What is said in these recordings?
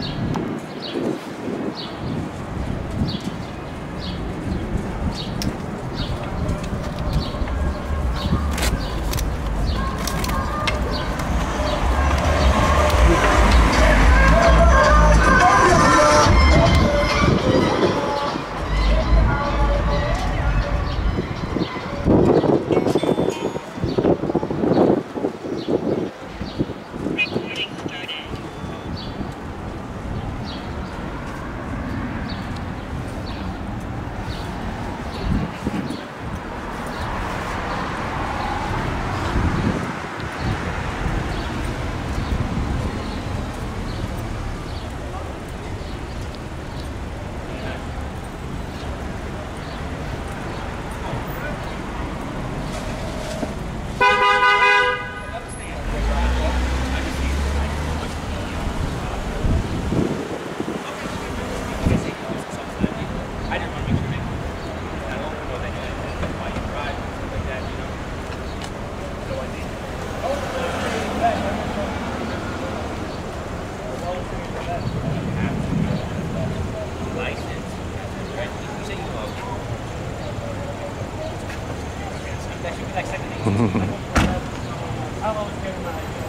Thank you. I'll always carry my...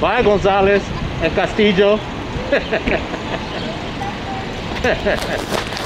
Bye, Gonzalez and Castillo.